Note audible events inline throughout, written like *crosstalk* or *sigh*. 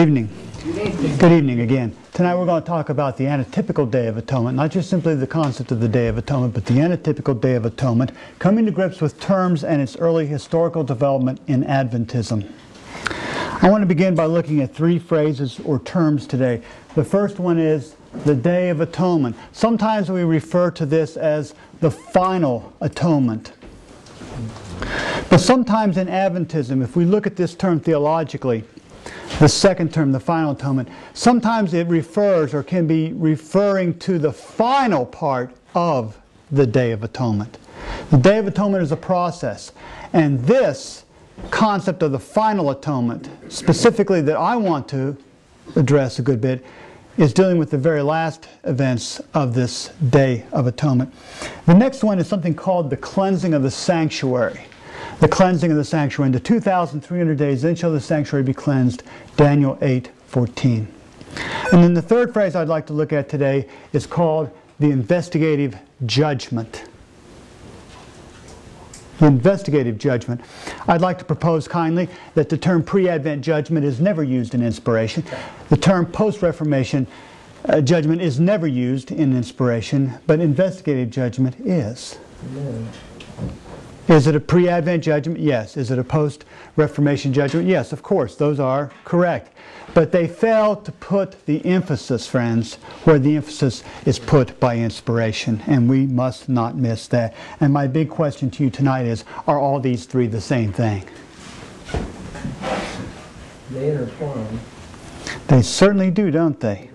Evening. Good evening again. Tonight we're going to talk about the antitypical Day of Atonement, not just simply the concept of the Day of Atonement, but the antitypical Day of Atonement, coming to grips with terms and its early historical development in Adventism. I want to begin by looking at three phrases or terms today. The first one is the Day of Atonement. Sometimes we refer to this as the final atonement. But sometimes in Adventism, if we look at this term theologically, the second term, the final atonement, sometimes it refers or can be referring to the final part of the Day of Atonement. The Day of Atonement is a process, and this concept of the final atonement, specifically that I want to address a good bit, is dealing with the very last events of this Day of Atonement. The next one is something called the cleansing of the sanctuary the cleansing of the sanctuary. Into 2,300 days, then shall the sanctuary be cleansed. Daniel 8 14. And then the third phrase I'd like to look at today is called the investigative judgment. The investigative judgment. I'd like to propose kindly that the term pre Advent judgment is never used in inspiration. The term post Reformation uh, judgment is never used in inspiration, but investigative judgment is. Amen. Is it a pre Advent judgment? Yes. Is it a post Reformation judgment? Yes, of course. Those are correct. But they fail to put the emphasis, friends, where the emphasis is put by inspiration. And we must not miss that. And my big question to you tonight is are all these three the same thing? They intertwine. They certainly do, don't they?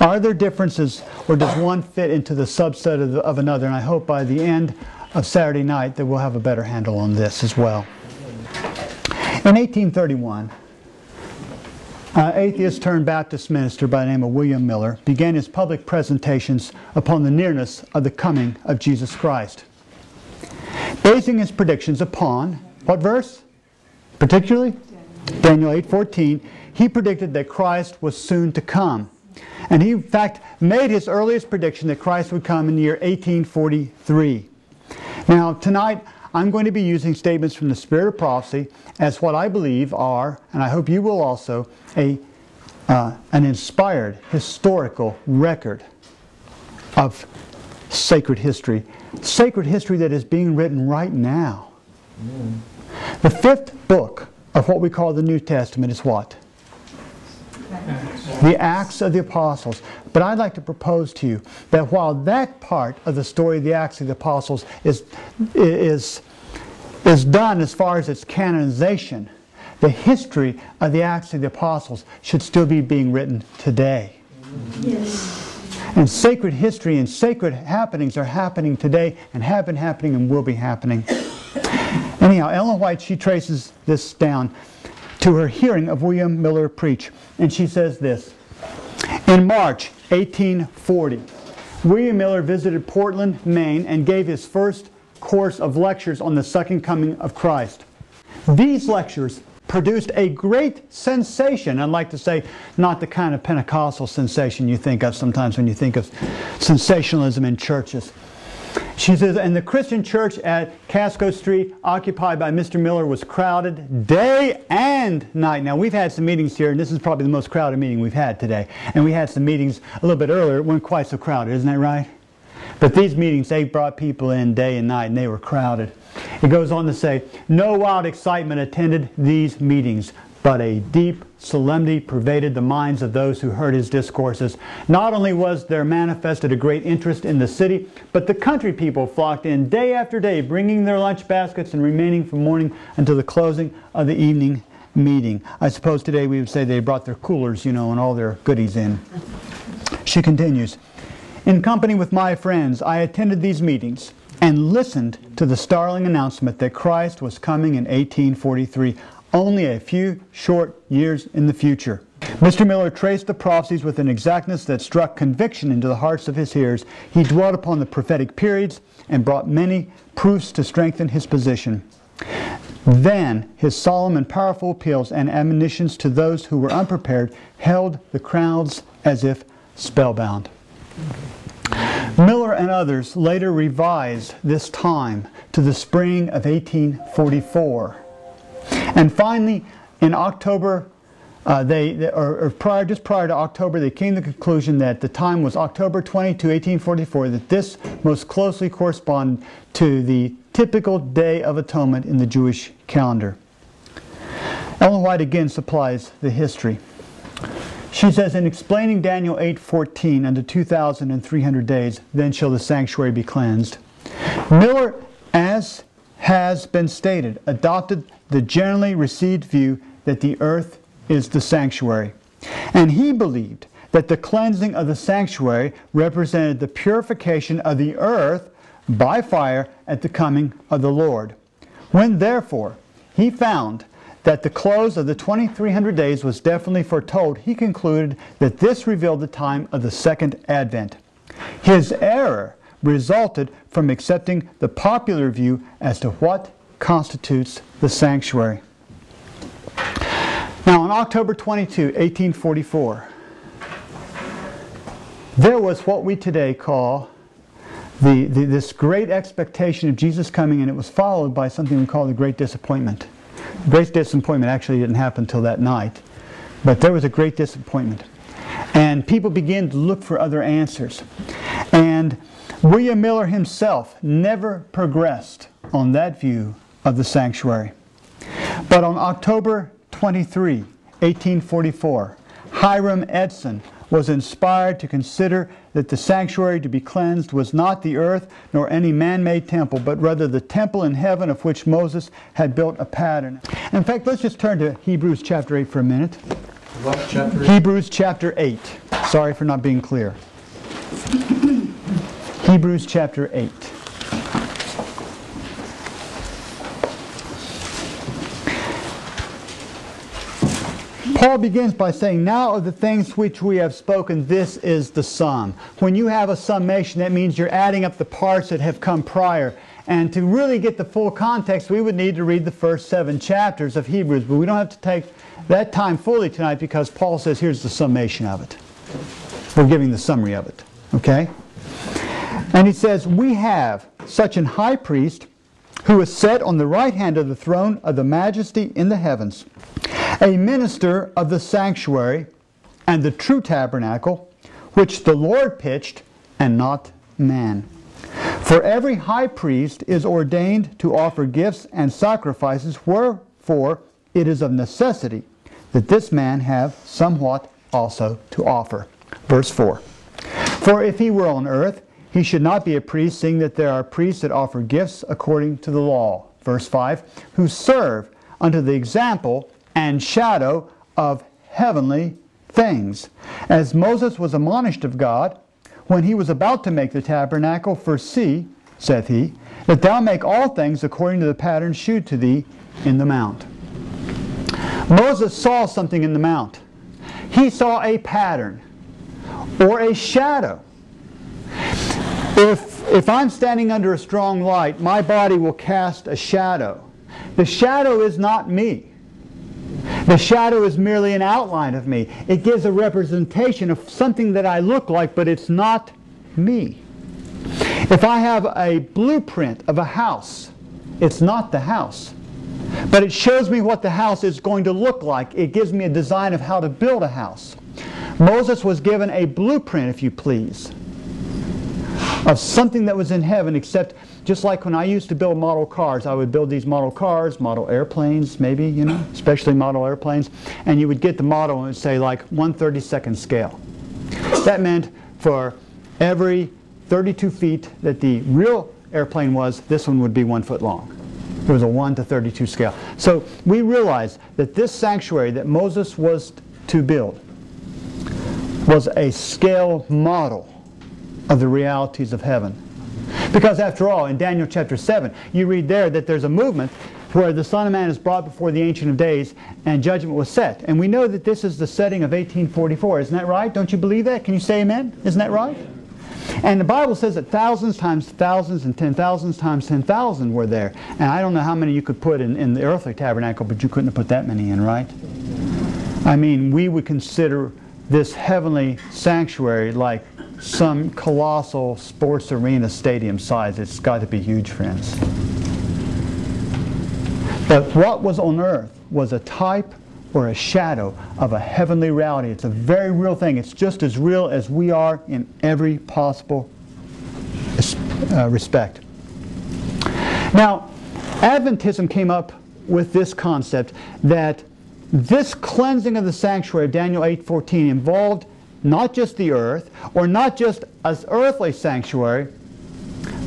Are there differences, or does one fit into the subset of, the, of another? And I hope by the end of Saturday night that we'll have a better handle on this as well. In 1831, uh, atheist turned Baptist minister by the name of William Miller began his public presentations upon the nearness of the coming of Jesus Christ. Basing his predictions upon what verse? Particularly? Daniel 8:14. He predicted that Christ was soon to come. And he, in fact, made his earliest prediction that Christ would come in the year 1843. Now, tonight, I'm going to be using statements from the Spirit of Prophecy as what I believe are, and I hope you will also, a, uh, an inspired historical record of sacred history. Sacred history that is being written right now. Amen. The fifth book of what we call the New Testament is what? The Acts of the Apostles. But I'd like to propose to you that while that part of the story of the Acts of the Apostles is, is, is done as far as its canonization, the history of the Acts of the Apostles should still be being written today. Yes. And sacred history and sacred happenings are happening today and have been happening and will be happening. Anyhow, Ellen White, she traces this down to her hearing of William Miller preach. And she says this In March 1840, William Miller visited Portland, Maine, and gave his first course of lectures on the second coming of Christ. These lectures produced a great sensation. I'd like to say, not the kind of Pentecostal sensation you think of sometimes when you think of sensationalism in churches. She says, and the Christian church at Casco Street, occupied by Mr. Miller, was crowded day and night. Now, we've had some meetings here, and this is probably the most crowded meeting we've had today. And we had some meetings a little bit earlier, it weren't quite so crowded, isn't that right? But these meetings, they brought people in day and night, and they were crowded. It goes on to say, no wild excitement attended these meetings but a deep solemnity pervaded the minds of those who heard his discourses. Not only was there manifested a great interest in the city, but the country people flocked in day after day, bringing their lunch baskets and remaining from morning until the closing of the evening meeting. I suppose today we would say they brought their coolers, you know, and all their goodies in. She continues, In company with my friends, I attended these meetings and listened to the startling announcement that Christ was coming in 1843 only a few short years in the future. Mr. Miller traced the prophecies with an exactness that struck conviction into the hearts of his hearers. He dwelt upon the prophetic periods and brought many proofs to strengthen his position. Then his solemn and powerful appeals and admonitions to those who were unprepared held the crowds as if spellbound. Miller and others later revised this time to the spring of 1844. And finally, in October uh, they, they or, or, prior, just prior to October, they came to the conclusion that the time was October 22, 1844, that this most closely corresponded to the typical Day of Atonement in the Jewish calendar. Ellen White again supplies the history. She says, in explaining Daniel 8:14, unto 2,300 days, then shall the sanctuary be cleansed. Miller, as has been stated, adopted the generally received view that the earth is the sanctuary. And he believed that the cleansing of the sanctuary represented the purification of the earth by fire at the coming of the Lord. When therefore he found that the close of the 2300 days was definitely foretold, he concluded that this revealed the time of the second advent. His error resulted from accepting the popular view as to what constitutes the sanctuary. Now, on October 22, 1844, there was what we today call the, the, this great expectation of Jesus coming, and it was followed by something we call the Great Disappointment. The great disappointment actually didn't happen until that night, but there was a great disappointment. And people began to look for other answers. And William Miller himself never progressed on that view of the sanctuary. But on October 23, 1844, Hiram Edson was inspired to consider that the sanctuary to be cleansed was not the earth nor any man-made temple, but rather the temple in heaven of which Moses had built a pattern. In fact, let's just turn to Hebrews chapter 8 for a minute. What chapter? Hebrews chapter 8. Sorry for not being clear. Hebrews chapter 8. Paul begins by saying, Now of the things which we have spoken, this is the sum. When you have a summation, that means you're adding up the parts that have come prior. And to really get the full context, we would need to read the first seven chapters of Hebrews. But we don't have to take that time fully tonight because Paul says, here's the summation of it. We're giving the summary of it. Okay? And he says, We have such an high priest who is set on the right hand of the throne of the majesty in the heavens a minister of the sanctuary and the true tabernacle, which the Lord pitched, and not man. For every high priest is ordained to offer gifts and sacrifices, wherefore it is of necessity that this man have somewhat also to offer. Verse 4 For if he were on earth, he should not be a priest, seeing that there are priests that offer gifts according to the law. Verse 5 Who serve unto the example and shadow of heavenly things. As Moses was admonished of God when he was about to make the tabernacle, for see, saith he, that thou make all things according to the pattern shewed to thee in the mount. Moses saw something in the mount. He saw a pattern or a shadow. If, if I'm standing under a strong light, my body will cast a shadow. The shadow is not me. The shadow is merely an outline of me. It gives a representation of something that I look like, but it's not me. If I have a blueprint of a house, it's not the house. But it shows me what the house is going to look like. It gives me a design of how to build a house. Moses was given a blueprint, if you please, of something that was in heaven, except just like when I used to build model cars, I would build these model cars, model airplanes maybe, you know, especially model airplanes, and you would get the model and say like 132nd scale. That meant for every 32 feet that the real airplane was, this one would be one foot long. It was a 1 to 32 scale. So we realized that this sanctuary that Moses was to build was a scale model of the realities of heaven. Because after all, in Daniel chapter 7, you read there that there's a movement where the Son of Man is brought before the Ancient of Days and judgment was set. And we know that this is the setting of 1844. Isn't that right? Don't you believe that? Can you say amen? Isn't that right? And the Bible says that thousands times thousands and ten thousands times ten thousand were there. And I don't know how many you could put in, in the earthly tabernacle, but you couldn't have put that many in, right? I mean, we would consider this heavenly sanctuary like some colossal sports arena stadium size. It's got to be huge, friends. But what was on earth was a type or a shadow of a heavenly reality. It's a very real thing. It's just as real as we are in every possible uh, respect. Now, Adventism came up with this concept that this cleansing of the sanctuary of Daniel 8:14 involved not just the earth or not just as earthly sanctuary,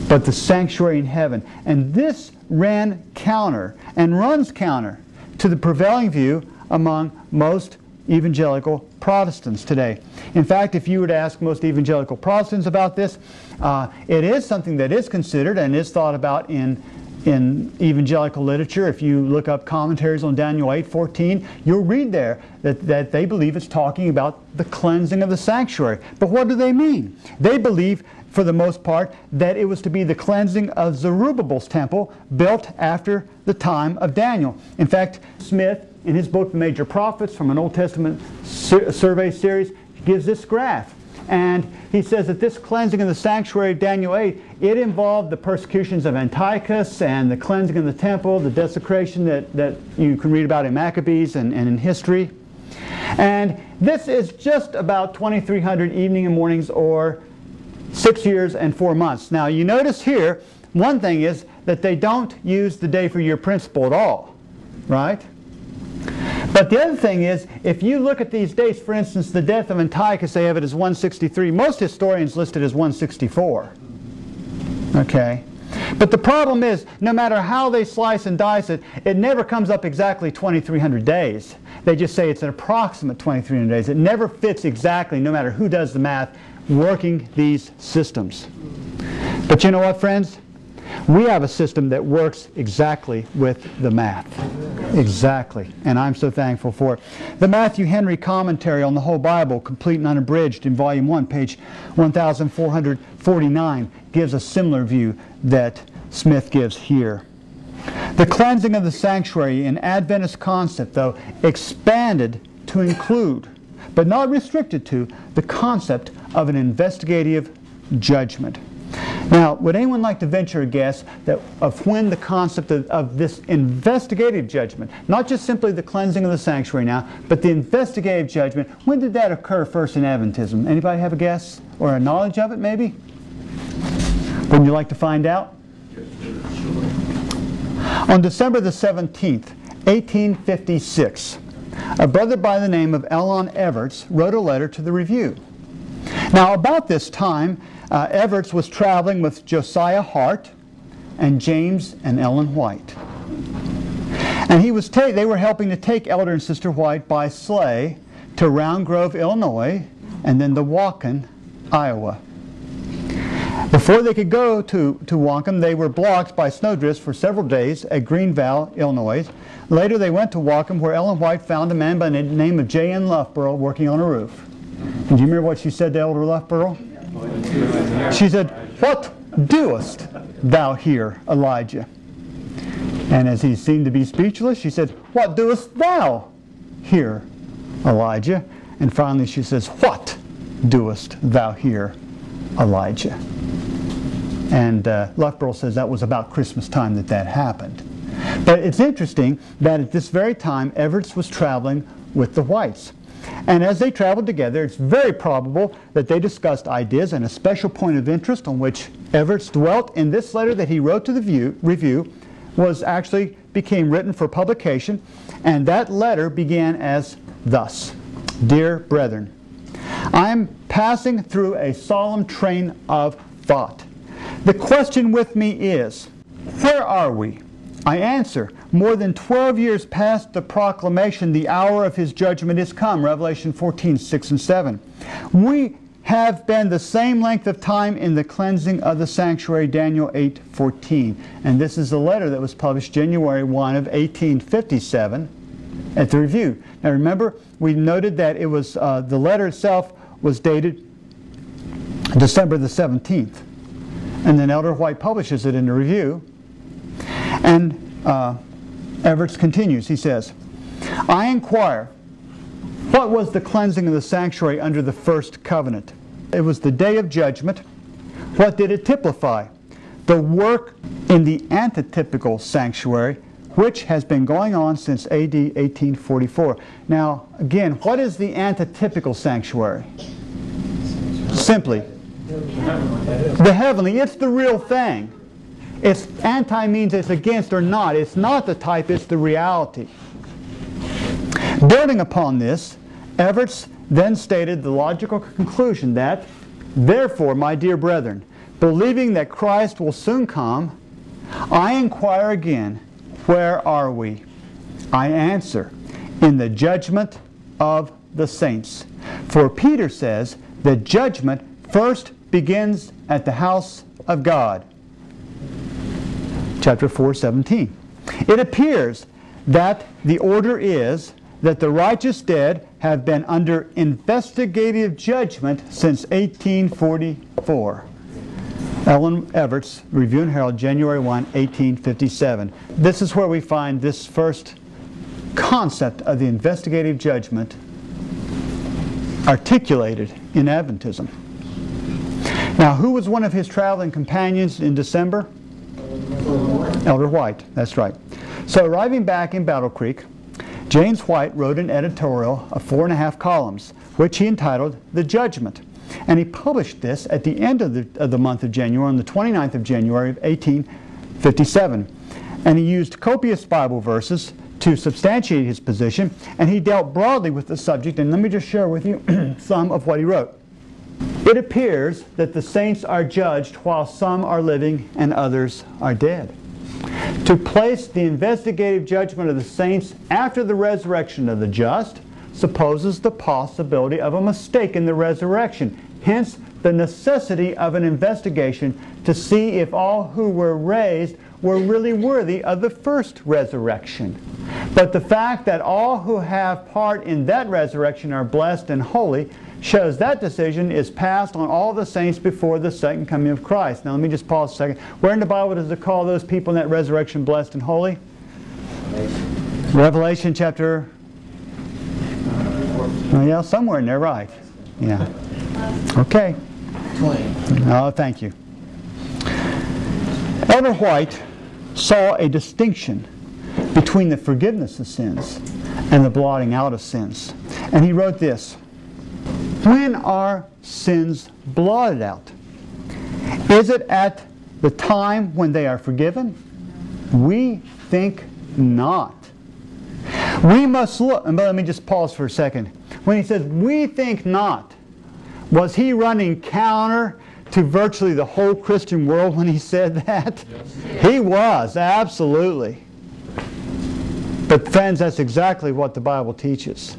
but the sanctuary in heaven. And this ran counter and runs counter to the prevailing view among most evangelical Protestants today. In fact, if you were to ask most evangelical Protestants about this, uh, it is something that is considered and is thought about in in evangelical literature, if you look up commentaries on Daniel 8:14, you'll read there that, that they believe it's talking about the cleansing of the sanctuary. But what do they mean? They believe, for the most part, that it was to be the cleansing of Zerubbabel's temple built after the time of Daniel. In fact, Smith, in his book, The Major Prophets, from an Old Testament sur survey series, gives this graph. And he says that this cleansing of the sanctuary of Daniel 8, it involved the persecutions of Antiochus and the cleansing of the temple, the desecration that, that you can read about in Maccabees and, and in history. And this is just about 2,300 evening and mornings or six years and four months. Now you notice here, one thing is that they don't use the day for year principle at all, right? But the other thing is, if you look at these dates, for instance, the death of Antiochus, they have it as 163. Most historians list it as 164. Okay? But the problem is, no matter how they slice and dice it, it never comes up exactly 2,300 days. They just say it's an approximate 2,300 days. It never fits exactly, no matter who does the math, working these systems. But you know what, friends? We have a system that works exactly with the math. Exactly. And I'm so thankful for it. The Matthew Henry Commentary on the Whole Bible, complete and unabridged, in Volume 1, page 1449, gives a similar view that Smith gives here. The cleansing of the sanctuary in Adventist concept, though, expanded to include, but not restricted to, the concept of an investigative judgment. Now, would anyone like to venture a guess that of when the concept of, of, this investigative judgment, not just simply the cleansing of the sanctuary now, but the investigative judgment, when did that occur first in Adventism? Anybody have a guess or a knowledge of it maybe? Wouldn't you like to find out? On December the 17th, 1856, a brother by the name of Elon Everts wrote a letter to the Review. Now, about this time, uh, Everts was traveling with Josiah Hart and James and Ellen White. And he was they were helping to take Elder and Sister White by sleigh to Round Grove, Illinois, and then to Waukon, Iowa. Before they could go to, to Waukon, they were blocked by snowdrifts for several days at Greenville, Illinois. Later, they went to Waukon, where Ellen White found a man by the name of J.N. Loughborough working on a roof. And do you remember what she said to Elder Loughborough? She said, What doest thou here, Elijah? And as he seemed to be speechless, she said, What doest thou here, Elijah? And finally she says, What doest thou here, Elijah? And uh, says that was about Christmas time that that happened. But it's interesting that at this very time, Everts was traveling with the Whites. And as they traveled together, it's very probable that they discussed ideas and a special point of interest on which Everts dwelt in this letter that he wrote to the view, review was actually became written for publication. And that letter began as thus Dear brethren, I am passing through a solemn train of thought. The question with me is, where are we? I answer, more than 12 years past the proclamation, the hour of his judgment is come. Revelation 14, 6 and 7. We have been the same length of time in the cleansing of the sanctuary, Daniel 8, 14. And this is the letter that was published January 1 of 1857 at the review. Now remember, we noted that it was, uh, the letter itself was dated December the 17th. And then Elder White publishes it in the review and uh, Everts continues. He says, I inquire, what was the cleansing of the sanctuary under the first covenant? It was the day of judgment. What did it typify? The work in the antitypical sanctuary, which has been going on since AD 1844. Now, again, what is the antitypical sanctuary? Simply, the heavenly. It's the real thing. It's anti means it's against or not. It's not the type, it's the reality. Building upon this, Everts then stated the logical conclusion that, therefore, my dear brethren, believing that Christ will soon come, I inquire again, where are we? I answer, in the judgment of the saints. For Peter says the judgment first begins at the house of God. Chapter 4, 17. It appears that the order is that the righteous dead have been under investigative judgment since 1844. Elon Everts, Review and Herald, January 1, 1857. This is where we find this first concept of the investigative judgment articulated in Adventism. Now, who was one of his traveling companions in December? Elder White, that's right. So, arriving back in Battle Creek, James White wrote an editorial of four and a half columns, which he entitled The Judgment. And he published this at the end of the, of the month of January, on the 29th of January of 1857. And he used copious Bible verses to substantiate his position, and he dealt broadly with the subject. And let me just share with you *clears throat* some of what he wrote. It appears that the saints are judged while some are living and others are dead. To place the investigative judgment of the saints after the resurrection of the just supposes the possibility of a mistake in the resurrection. Hence, the necessity of an investigation to see if all who were raised were really worthy of the first resurrection. But the fact that all who have part in that resurrection are blessed and holy shows that decision is passed on all the saints before the second coming of Christ. Now let me just pause a second. Where in the Bible does it call those people in that resurrection blessed and holy? Revelation chapter Oh, yeah, somewhere in there, right. Yeah. *laughs* Okay. Oh, thank you. Elder White saw a distinction between the forgiveness of sins and the blotting out of sins. And he wrote this When are sins blotted out? Is it at the time when they are forgiven? We think not. We must look, and let me just pause for a second. When he says, we think not, was he running counter to virtually the whole Christian world when he said that? Yes. He was, absolutely. But friends, that's exactly what the Bible teaches.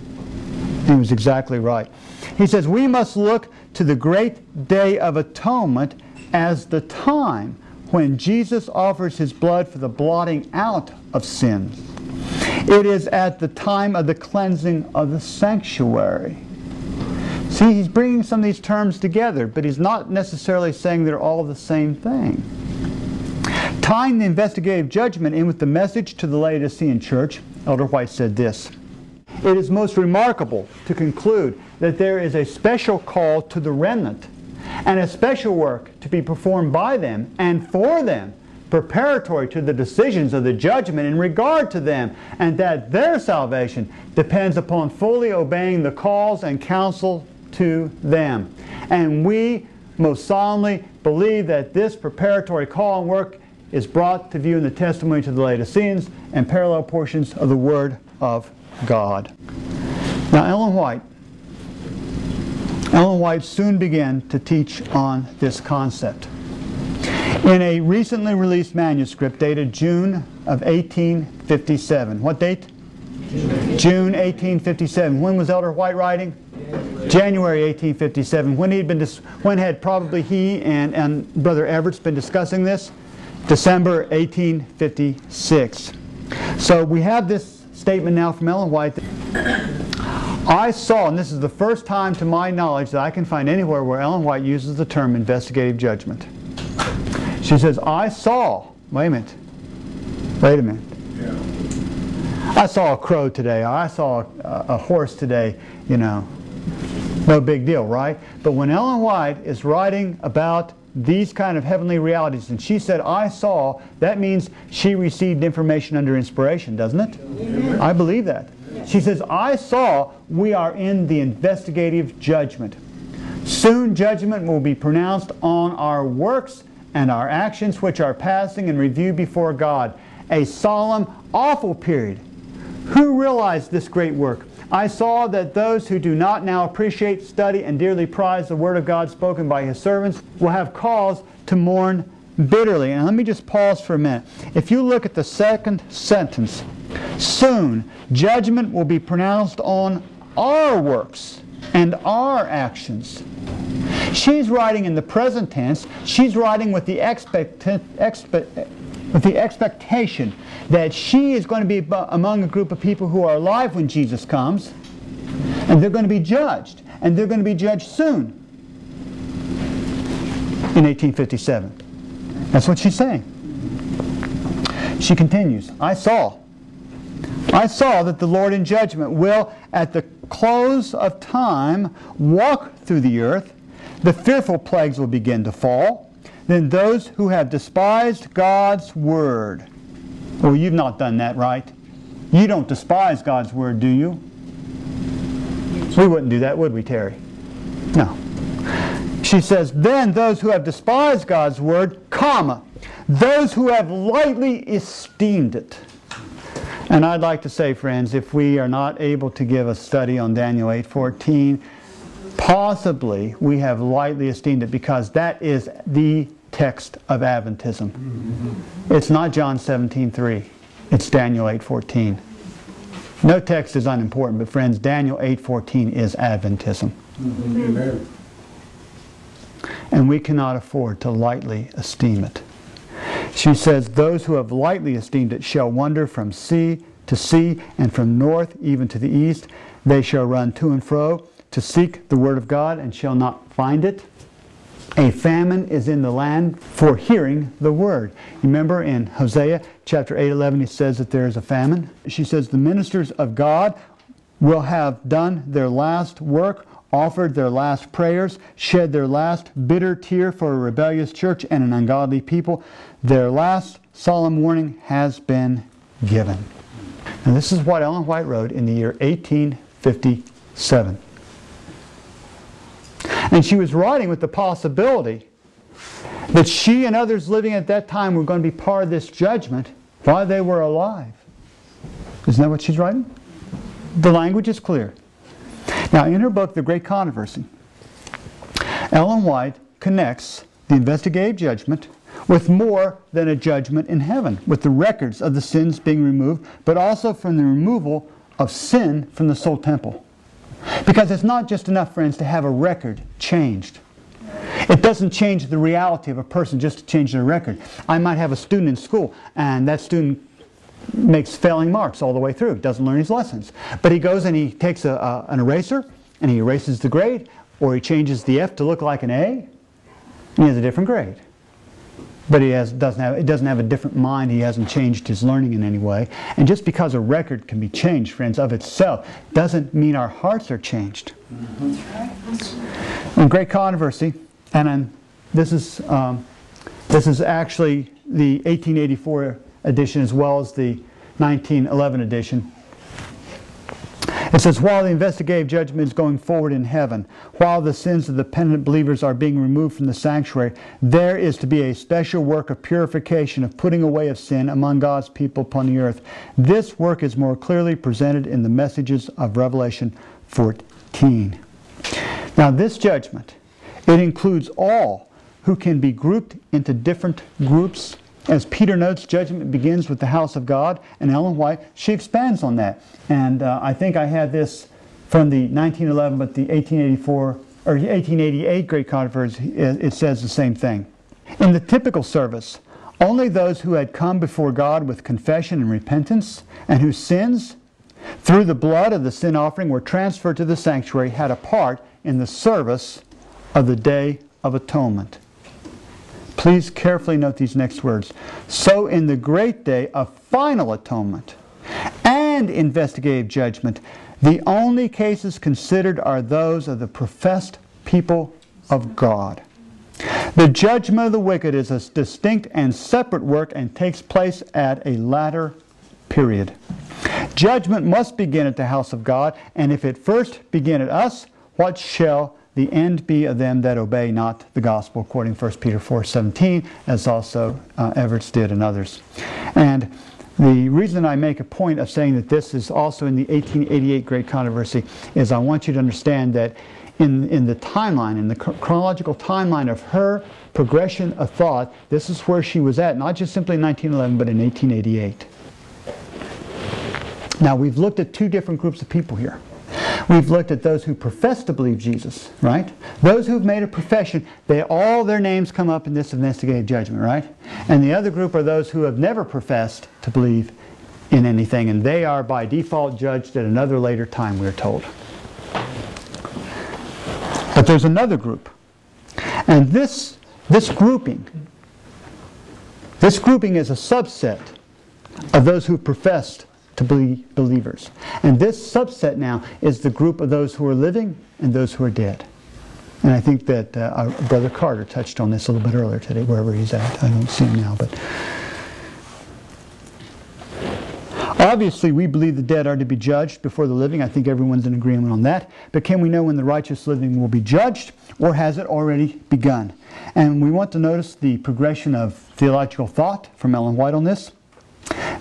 He was exactly right. He says, we must look to the great day of atonement as the time when Jesus offers his blood for the blotting out of sins. It is at the time of the cleansing of the sanctuary. See, he's bringing some of these terms together, but he's not necessarily saying they're all the same thing. Tying the investigative judgment in with the message to the Laodicean church, Elder White said this It is most remarkable to conclude that there is a special call to the remnant and a special work to be performed by them and for them preparatory to the decisions of the judgment in regard to them, and that their salvation depends upon fully obeying the calls and counsel to them. And we most solemnly believe that this preparatory call and work is brought to view in the testimony to the Laodiceans and parallel portions of the Word of God. Now, Ellen White. Ellen White soon began to teach on this concept. In a recently released manuscript dated June of 1857. What date? June 1857. When was Elder White writing? January 1857. When he'd been when had probably he and, and Brother Everts been discussing this? December 1856. So we have this statement now from Ellen White. I saw, and this is the first time to my knowledge that I can find anywhere where Ellen White uses the term investigative judgment. She says, I saw, wait a minute, wait a minute. Yeah. I saw a crow today, I saw a, a horse today, you know, no big deal, right? But when Ellen White is writing about these kind of heavenly realities. And she said, I saw, that means she received information under inspiration, doesn't it? I believe that. She says, I saw we are in the investigative judgment. Soon judgment will be pronounced on our works and our actions which are passing in review before God. A solemn, awful period. Who realized this great work? I saw that those who do not now appreciate, study, and dearly prize the Word of God spoken by His servants will have cause to mourn bitterly. And let me just pause for a minute. If you look at the second sentence, soon judgment will be pronounced on our works and our actions. She's writing in the present tense. She's writing with the, expect, expect, with the expectation that she is going to be among a group of people who are alive when Jesus comes, and they're going to be judged, and they're going to be judged soon in 1857. That's what she's saying. She continues, I saw. I saw that the Lord in judgment will, at the close of time, walk through the earth. The fearful plagues will begin to fall. Then those who have despised God's word well, you've not done that, right? You don't despise God's word, do you? We wouldn't do that, would we, Terry? No. She says, Then those who have despised God's word, comma, those who have lightly esteemed it. And I'd like to say, friends, if we are not able to give a study on Daniel 8.14, possibly we have lightly esteemed it because that is the text of Adventism. It's not John 17:3. It's Daniel 8:14. No text is unimportant, but friends, Daniel 8:14 is Adventism. Amen. And we cannot afford to lightly esteem it. She says, Those who have lightly esteemed it shall wander from sea to sea and from north even to the east. They shall run to and fro to seek the word of God and shall not find it. A famine is in the land for hearing the word. Remember in Hosea chapter 8, 11, he says that there is a famine. She says the ministers of God will have done their last work, offered their last prayers, shed their last bitter tear for a rebellious church and an ungodly people. Their last solemn warning has been given. And this is what Ellen White wrote in the year 1857. And she was writing with the possibility that she and others living at that time were going to be part of this judgment while they were alive. Isn't that what she's writing? The language is clear. Now, in her book, The Great Controversy, Ellen White connects the investigative judgment with more than a judgment in heaven, with the records of the sins being removed, but also from the removal of sin from the soul temple. Because it's not just enough, friends, to have a record changed. It doesn't change the reality of a person just to change their record. I might have a student in school, and that student makes failing marks all the way through, doesn't learn his lessons. But he goes and he takes a, a, an eraser, and he erases the grade, or he changes the F to look like an A, and he has a different grade but he has, doesn't, have, he doesn't have a different mind. He hasn't changed his learning in any way. And just because a record can be changed, friends, of itself, doesn't mean our hearts are changed. In Great Controversy, and this, is, um, this is actually the 1884 edition as well as the 1911 edition. It says, while the investigative judgment is going forward in heaven, while the sins of the penitent believers are being removed from the sanctuary, there is to be a special work of purification, of putting away of sin among God's people upon the earth. This work is more clearly presented in the messages of Revelation 14. Now, this judgment, it includes all who can be grouped into different groups as Peter notes, judgment begins with the house of God, and Ellen White, she expands on that. And uh, I think I had this from the 1911, but the 1884 or 1888 Great Controversy, it says the same thing. In the typical service, only those who had come before God with confession and repentance, and whose sins, through the blood of the sin offering, were transferred to the sanctuary, had a part in the service of the Day of Atonement. Please carefully note these next words. So in the great day of final atonement and investigative judgment, the only cases considered are those of the professed people of God. The judgment of the wicked is a distinct and separate work and takes place at a latter period. Judgment must begin at the house of God, and if it first begin at us, what shall the end be of them that obey not the gospel, according to 1 Peter 4.17, as also uh, Everts did and others. And the reason I make a point of saying that this is also in the 1888 Great Controversy is I want you to understand that in, in the timeline, in the chronological timeline of her progression of thought, this is where she was at, not just simply in 1911, but in 1888. Now, we've looked at two different groups of people here. We've looked at those who profess to believe Jesus, right? Those who've made a profession, they all their names come up in this investigative judgment, right? And the other group are those who have never professed to believe in anything, and they are by default judged at another later time, we're told. But there's another group. And this, this grouping, this grouping is a subset of those who professed to be believers. And this subset now is the group of those who are living and those who are dead. And I think that uh, our brother Carter touched on this a little bit earlier today, wherever he's at. I don't see him now, but obviously we believe the dead are to be judged before the living. I think everyone's in agreement on that. But can we know when the righteous living will be judged, or has it already begun? And we want to notice the progression of theological thought from Ellen White on this.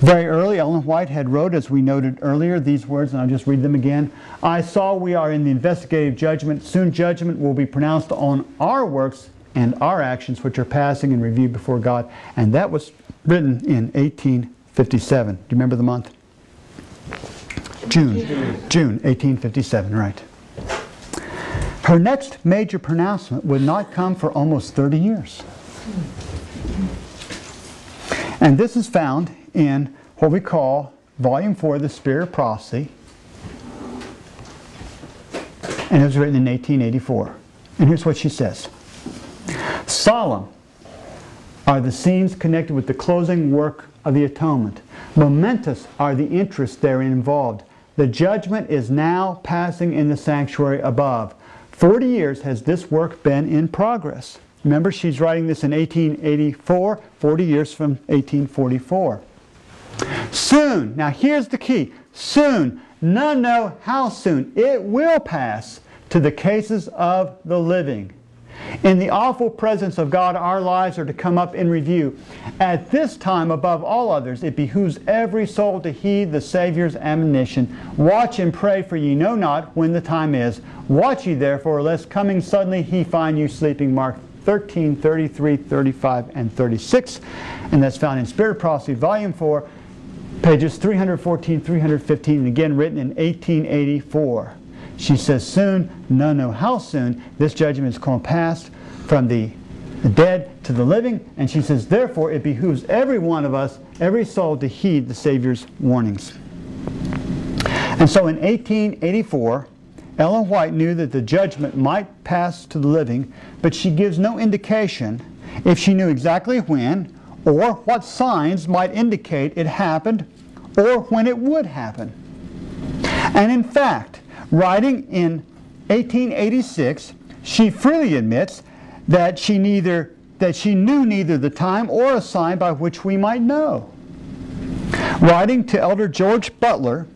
Very early, Ellen White had wrote, as we noted earlier, these words, and I'll just read them again. I saw we are in the investigative judgment. Soon judgment will be pronounced on our works and our actions, which are passing in review before God. And that was written in 1857. Do you remember the month? June. June 1857, right. Her next major pronouncement would not come for almost 30 years. And this is found in what we call Volume 4 The Spirit of Prophecy. And it was written in 1884. And here's what she says Solemn are the scenes connected with the closing work of the atonement. Momentous are the interests therein involved. The judgment is now passing in the sanctuary above. Forty years has this work been in progress. Remember, she's writing this in 1884, 40 years from 1844. Soon, now here's the key soon, none know how soon, it will pass to the cases of the living. In the awful presence of God, our lives are to come up in review. At this time, above all others, it behooves every soul to heed the Savior's admonition. Watch and pray, for ye know not when the time is. Watch ye therefore, lest coming suddenly he find you sleeping. Mark 13, 33, 35, and 36. And that's found in Spirit Prophecy, Volume 4, pages 314, 315, and again written in 1884. She says, Soon, none know how soon, this judgment is to pass from the, the dead to the living. And she says, Therefore, it behooves every one of us, every soul, to heed the Savior's warnings. And so in 1884, Ellen White knew that the judgment might pass to the living, but she gives no indication if she knew exactly when or what signs might indicate it happened or when it would happen. And in fact, writing in 1886, she freely admits that she neither that she knew neither the time or a sign by which we might know. Writing to Elder George Butler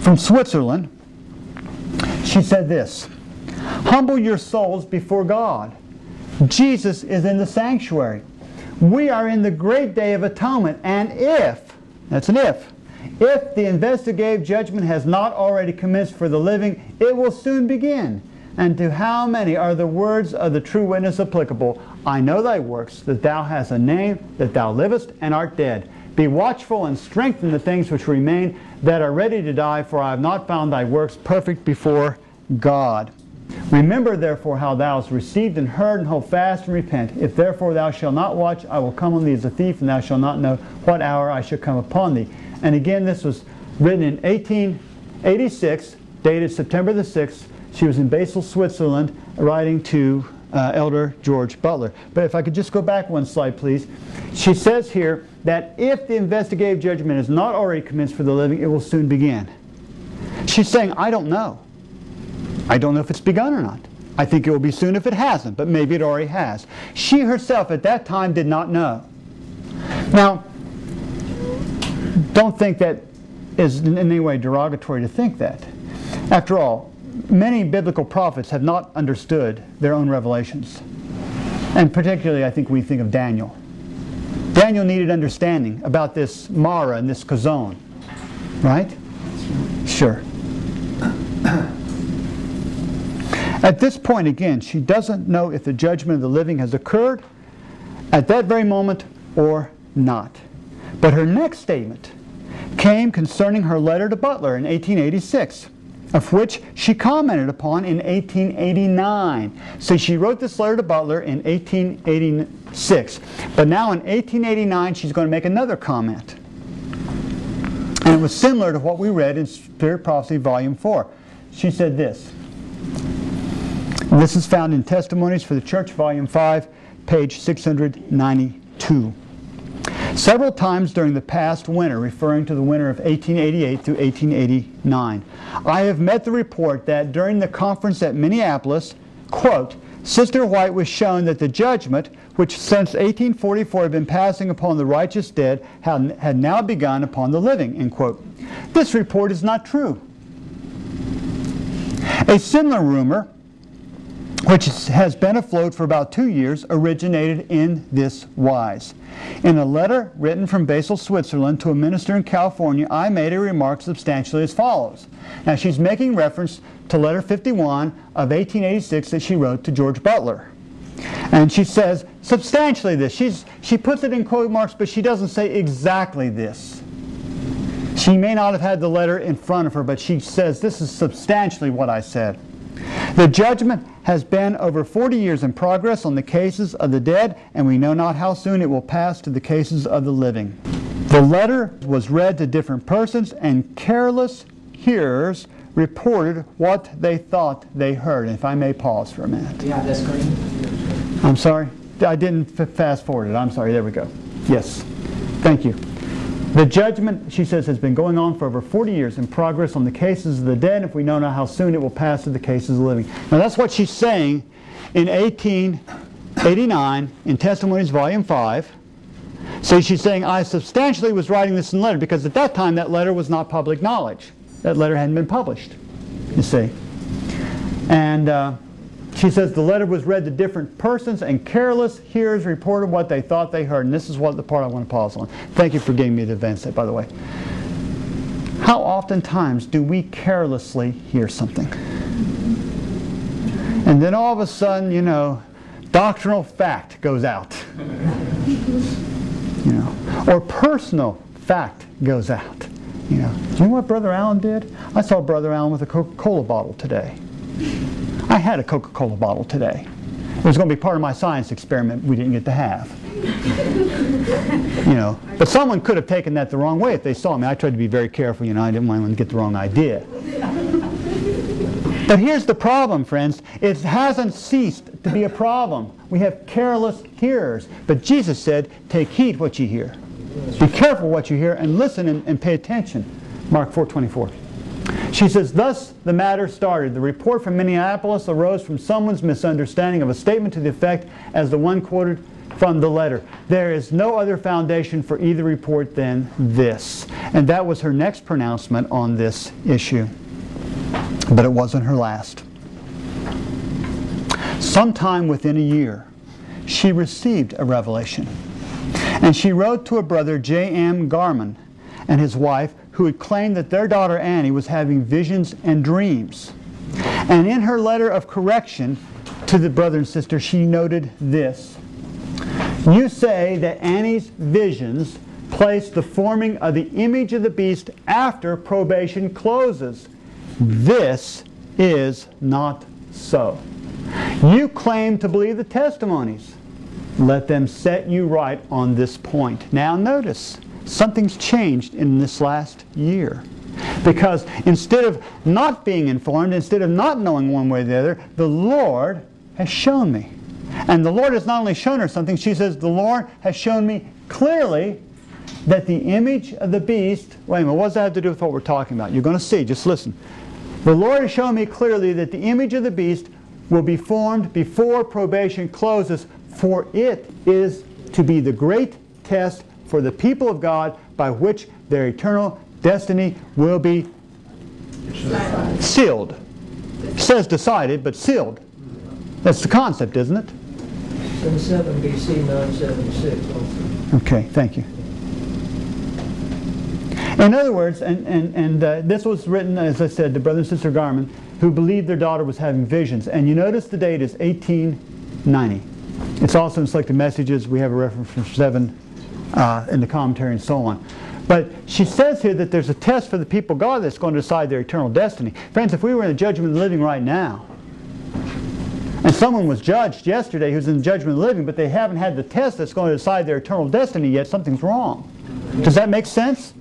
from Switzerland, she said this Humble your souls before God. Jesus is in the sanctuary. We are in the great day of atonement, and if, that's an if, if the investigative judgment has not already commenced for the living, it will soon begin. And to how many are the words of the true witness applicable? I know thy works, that thou hast a name, that thou livest and art dead. Be watchful and strengthen the things which remain that are ready to die, for I have not found thy works perfect before God. Remember therefore how thou hast received and heard, and hold fast and repent. If therefore thou shalt not watch, I will come on thee as a thief, and thou shalt not know what hour I shall come upon thee. And again, this was written in 1886, dated September the 6th. She was in Basel, Switzerland, writing to uh, Elder George Butler. But if I could just go back one slide, please. She says here that if the investigative judgment is not already commenced for the living, it will soon begin. She's saying, I don't know. I don't know if it's begun or not. I think it will be soon if it hasn't, but maybe it already has. She herself at that time did not know. Now, don't think that is in any way derogatory to think that. After all, many biblical prophets have not understood their own revelations. And particularly, I think we think of Daniel. Daniel needed understanding about this mareh and this chazon, right? Sure. At this point, again, she doesn't know if the judgment of the living has occurred at that very moment or not. But her next statement came concerning her letter to Butler in 1886, of which she commented upon in 1889. So she wrote this letter to Butler in 1886. But now in 1889, she's going to make another comment. And it was similar to what we read in Spirit Prophecy, Volume 4. She said this. This is found in Testimonies for the Church, Volume 5, page 692. Several times during the past winter, referring to the winter of 1888 through 1889, I have met the report that during the conference at Minneapolis, quote, Sister White was shown that the judgment, which since 1844 had been passing upon the righteous dead, had, had now begun upon the living, end quote. This report is not true. A similar rumor which has been afloat for about two years, originated in this wise. In a letter written from Basel, Switzerland to a minister in California, I made a remark substantially as follows. Now she's making reference to letter 51 of 1886 that she wrote to George Butler. And she says substantially this. She's, she puts it in quote marks, but she doesn't say exactly this. She may not have had the letter in front of her, but she says this is substantially what I said. The judgment has been over 40 years in progress on the cases of the dead, and we know not how soon it will pass to the cases of the living. The letter was read to different persons, and careless hearers reported what they thought they heard. If I may pause for a minute. Yeah, that's screen. I'm sorry. I didn't fast forward it. I'm sorry. There we go. Yes. Thank you. The judgment, she says, has been going on for over 40 years in progress on the cases of the dead, if we know not how soon it will pass to the cases of the living. Now that's what she's saying in 1889 in Testimonies Volume 5. So she's saying, I substantially was writing this in letter because at that time that letter was not public knowledge. That letter hadn't been published, you see. And uh, she says the letter was read to different persons and careless hearers reported what they thought they heard. And this is what the part I want to pause on. Thank you for giving me the advance that, by the way. How oftentimes do we carelessly hear something? And then all of a sudden, you know, doctrinal fact goes out. *laughs* you know, or personal fact goes out. You know, do you know what Brother Allen did? I saw Brother Allen with a Coca-Cola bottle today. I had a Coca-Cola bottle today. It was going to be part of my science experiment we didn't get to have. you know, but someone could have taken that the wrong way if they saw me. I tried to be very careful, you know, I didn't want anyone to get the wrong idea. But here's the problem, friends. It hasn't ceased to be a problem. We have careless hearers. But Jesus said, take heed what you hear. Be careful what you hear and listen and, and pay attention. Mark 4.24. She says, thus the matter started. The report from Minneapolis arose from someone's misunderstanding of a statement to the effect as the one quoted from the letter. There is no other foundation for either report than this. And that was her next pronouncement on this issue. But it wasn't her last. Sometime within a year, she received a revelation. And she wrote to a brother, J.M. Garmire, and his wife, who had claimed that their daughter Annie was having visions and dreams. And in her letter of correction to the brother and sister, she noted this. You say that Annie's visions place the forming of the image of the beast after probation closes. This is not so. You claim to believe the testimonies. Let them set you right on this point. Now notice, something's changed in this last year. Because instead of not being informed, instead of not knowing one way or the other, the Lord has shown me. And the Lord has not only shown her something, she says, the Lord has shown me clearly that the image of the beast, wait a minute, what does that have to do with what we're talking about? You're going to see, just listen. The Lord has shown me clearly that the image of the beast will be formed before probation closes, for it is to be the great test for the people of God by which their eternal destiny will be sealed. It says decided, but sealed. That's the concept, isn't it? It's in 7 BC 976. Okay, thank you. In other words, and, and, and uh, this was written, as I said, to Brother and Sister Garmire, who believed their daughter was having visions. And you notice the date is 1890. It's also in Selected Messages. We have a reference from 7 uh, in the commentary and so on. But she says here that there's a test for the people of God that's going to decide their eternal destiny. Friends, if we were in the judgment of the living right now, and someone was judged yesterday who's in the judgment of the living, but they haven't had the test that's going to decide their eternal destiny yet, something's wrong. Does that make sense?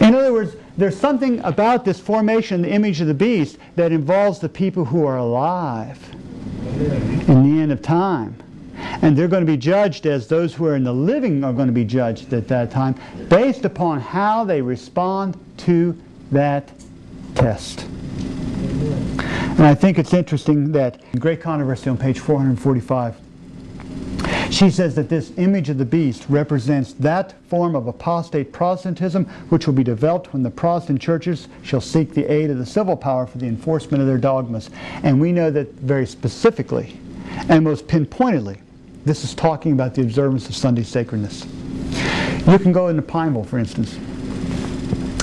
In other words, there's something about this formation, the image of the beast, that involves the people who are alive in the end of time. And they're going to be judged as those who are in the living are going to be judged at that time based upon how they respond to that test. And I think it's interesting that in Great Controversy on page 445, she says that this image of the beast represents that form of apostate Protestantism which will be developed when the Protestant churches shall seek the aid of the civil power for the enforcement of their dogmas. And we know that very specifically and most pinpointedly, this is talking about the observance of Sunday sacredness. You can go into Pineville, for instance,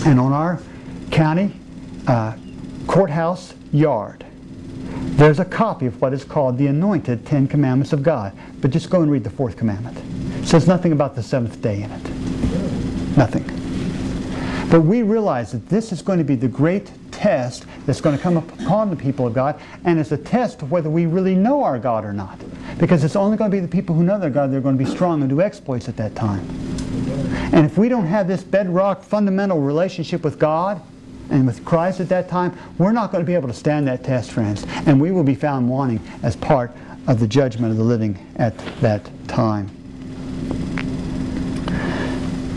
and on our county uh, courthouse yard, there's a copy of what is called the anointed Ten Commandments of God. But just go and read the fourth commandment. It says nothing about the seventh day in it. Nothing. But we realize that this is going to be the great test that's going to come upon the people of God, and it's a test of whether we really know our God or not. Because it's only going to be the people who know their God that are going to be strong and do exploits at that time. And if we don't have this bedrock fundamental relationship with God and with Christ at that time, we're not going to be able to stand that test, friends. And we will be found wanting as part of the judgment of the living at that time.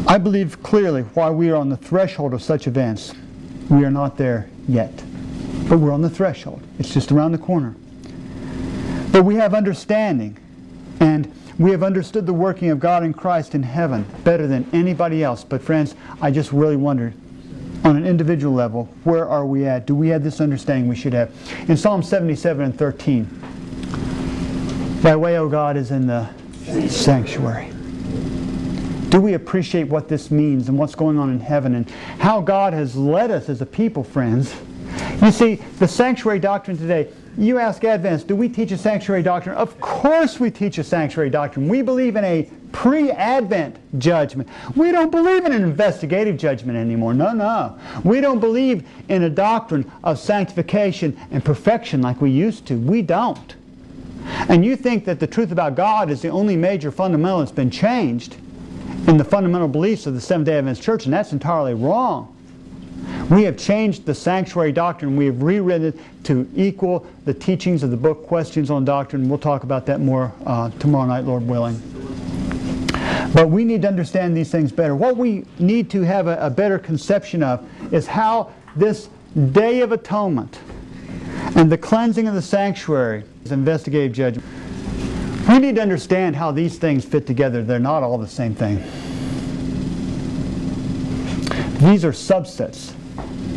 I believe clearly while we are on the threshold of such events, we are not there yet. But we're on the threshold. It's just around the corner. But we have understanding, and we have understood the working of God in Christ in heaven better than anybody else. But friends, I just really wonder, on an individual level, where are we at? Do we have this understanding we should have? In Psalm 77 and 13, Thy way, O God, is in the sanctuary. Do we appreciate what this means and what's going on in heaven and how God has led us as a people, friends? You see, the sanctuary doctrine today, you ask Adventists, do we teach a sanctuary doctrine? Of course we teach a sanctuary doctrine. We believe in a pre-Advent judgment. We don't believe in an investigative judgment anymore. No, no. We don't believe in a doctrine of sanctification and perfection like we used to. We don't. And you think that the truth about God is the only major fundamental that's been changed in the fundamental beliefs of the Seventh-day Adventist Church, and that's entirely wrong. We have changed the sanctuary doctrine. We have rewritten it to equal the teachings of the book Questions on Doctrine. We'll talk about that more uh, tomorrow night, Lord willing. But we need to understand these things better. What we need to have a, a better conception of is how this Day of Atonement and the cleansing of the sanctuary is investigative judgment. We need to understand how these things fit together. They're not all the same thing. These are subsets.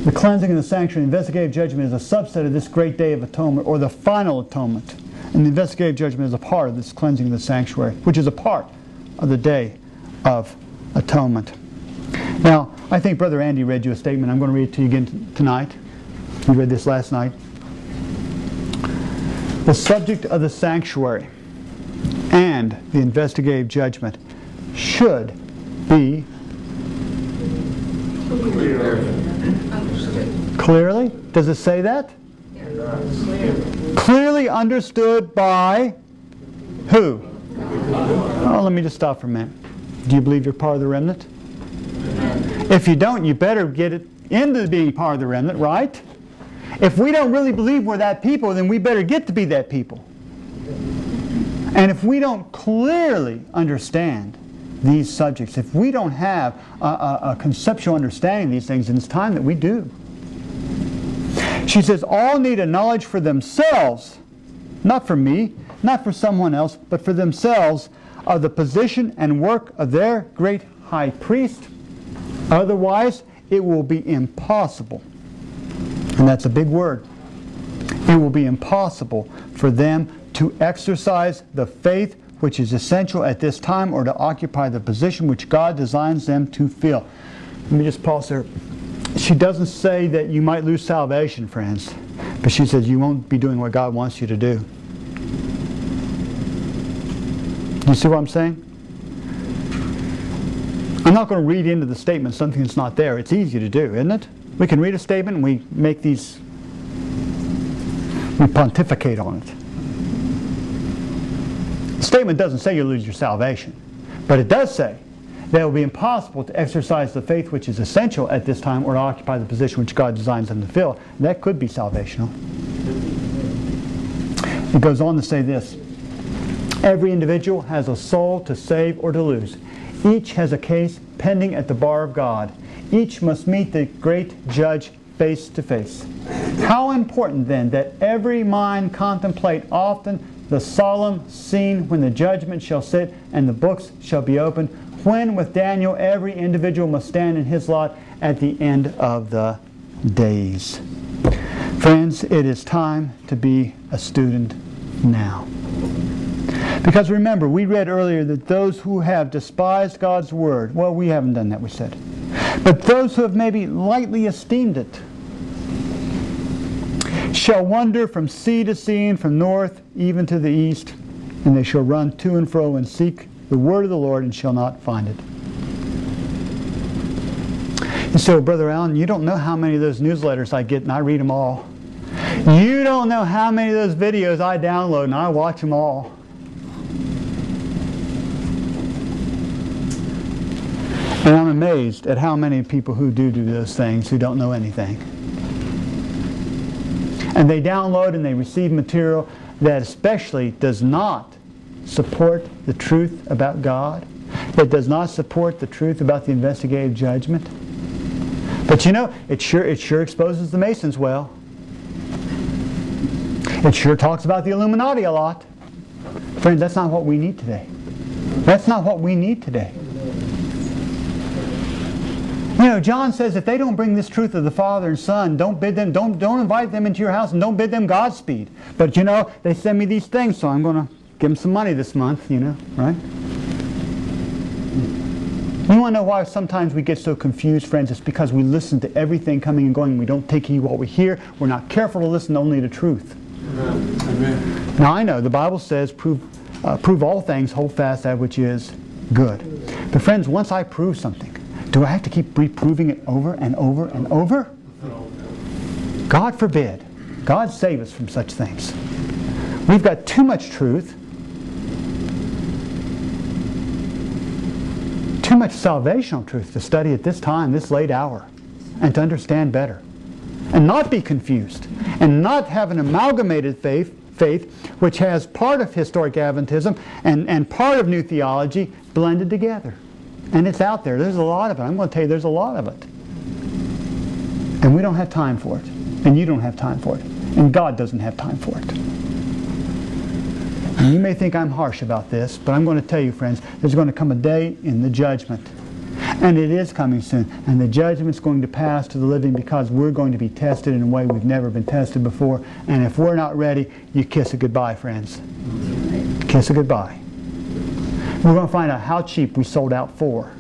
The cleansing of the sanctuary, investigative judgment is a subset of this great day of atonement, or the final atonement. And the investigative judgment is a part of this cleansing of the sanctuary, which is a part of the day of atonement. Now, I think Brother Andy read you a statement. I'm going to read it to you again tonight. You read this last night. The subject of the sanctuary and the investigative judgment should be clearly. Does it say that? Clearly understood by who? Oh, let me just stop for a minute. Do you believe you're part of the remnant? If you don't, you better get it into being part of the remnant, right? If we don't really believe we're that people, then we better get to be that people. And if we don't clearly understand these subjects, if we don't have a, a, a, conceptual understanding of these things, then it's time that we do. She says, all need a knowledge for themselves not for me, not for someone else, but for themselves, of the position and work of their great high priest. Otherwise, it will be impossible. And that's a big word. It will be impossible for them to exercise the faith which is essential at this time or to occupy the position which God designs them to fill. Let me just pause there. She doesn't say that you might lose salvation, friends, but she says you won't be doing what God wants you to do. You see what I'm saying? I'm not going to read into the statement something that's not there. It's easy to do, isn't it? We can read a statement and we make these, we pontificate on it. The statement doesn't say you lose your salvation, but it does say that it will be impossible to exercise the faith which is essential at this time or to occupy the position which God designs them to fill. That could be salvational. It goes on to say this Every individual has a soul to save or to lose. Each has a case pending at the bar of God. Each must meet the great judge face to face. How important then that every mind contemplate often the solemn scene when the judgment shall sit and the books shall be opened, when with Daniel every individual must stand in his lot at the end of the days. Friends, it is time to be a student now. Because remember, we read earlier that those who have despised God's word, well, we haven't done that, we said. But those who have maybe lightly esteemed it shall wander from sea to sea and from north even to the east, and they shall run to and fro and seek the word of the Lord and shall not find it. And so, Brother Allen, you don't know how many of those newsletters I get, and I read them all. You don't know how many of those videos I download, and I watch them all. And I'm amazed at how many people who do do those things who don't know anything. And they download and they receive material that especially does not support the truth about God, that does not support the truth about the investigative judgment. But you know, it sure, it sure exposes the Masons well. It sure talks about the Illuminati a lot. Friends, that's not what we need today. That's not what we need today. You know, John says if they don't bring this truth of the Father and Son, don't bid them, don't, don't invite them into your house and don't bid them Godspeed. But you know, they send me these things, so I'm going to give them some money this month, you know, right? You want to know why sometimes we get so confused, friends? It's because we listen to everything coming and going. We don't take heed what we hear. We're not careful to listen only to truth. Amen. Now, I know the Bible says, prove, uh, prove all things, hold fast that which is good. But friends, once I prove something, do I have to keep reproving it over and over and over? God forbid. God save us from such things. We've got too much truth, too much salvational truth to study at this time, this late hour, and to understand better. And not be confused, and not have an amalgamated faith, faith which has part of historic Adventism and, and part of new theology blended together. And it's out there. There's a lot of it. I'm going to tell you there's a lot of it. And we don't have time for it. And you don't have time for it. And God doesn't have time for it. And you may think I'm harsh about this, but I'm going to tell you, friends, there's going to come a day in the judgment. And it is coming soon. And the judgment's going to pass to the living because we're going to be tested in a way we've never been tested before. And if we're not ready, you kiss a goodbye, friends. Kiss a goodbye. We're going to find out how cheap we sold out for.